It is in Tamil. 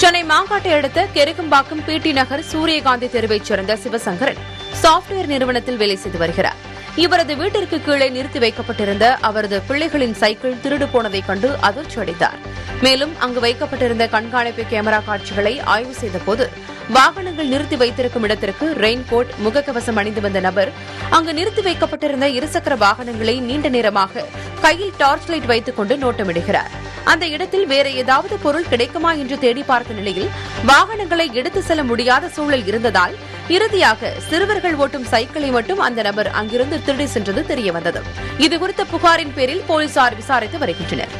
சென்னை மாங்காட்டை அடுத்த கெருக்கம்பாக்கம் பிடி நகர் சூரியகாந்தி தெருவைச் சேர்ந்த சிவசங்கரன் சாப்ட்வேர் நிறுவனத்தில் வேலை செய்து வருகிறார். இவரது வீட்டிற்கு கீழே நிறுத்தி வைக்கப்பட்டிருந்த அவரது பிள்ளைகளின் சைக்கிள் திருடு போனதைக் கண்டு அதிர்ச்சி அடைந்தார். மேலும் அங்கு வைக்கப்பட்டிருந்த கண்காணிப்பு கேமரா காட்சிகளை ஆய்வு செய்தபோது வாகனங்கள் நிறுத்தி வைத்திருக்கும் இடத்திற்கு ரெயின்கோட் முகக்கவசம் அணிந்து வந்த நபர் அங்கு நிறுத்தி வைக்கப்பட்டிருந்த இருசக்கர வாகனங்களை நீண்ட நேரமாக கையில் டார்ச் லைட் வைத்துக் கொண்டு நோட்டமிடுகிறார். அந்த இடத்தில் வேற ஏதாவது பொருள் கிடைக்குமா என்று தேடி பார்த்த நிலையில் வாகனங்களை எடுத்து செல்ல முடியாத சூழல் இருந்ததால் இறுதியாக சிறுவர்கள் ஓட்டும் சைக்கிளை மட்டும் அந்த நபர் அங்கிருந்து திருடி சென்றது தெரியவந்தது இதுகுறித்த புகாரின் பேரில் போலீசார் விசாரித்து வருகின்றனர்.